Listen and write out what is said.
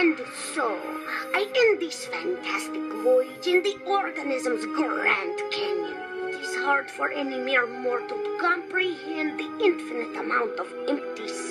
And so, I end this fantastic voyage in the organism's Grand Canyon. It is hard for any mere mortal to comprehend the infinite amount of empty space.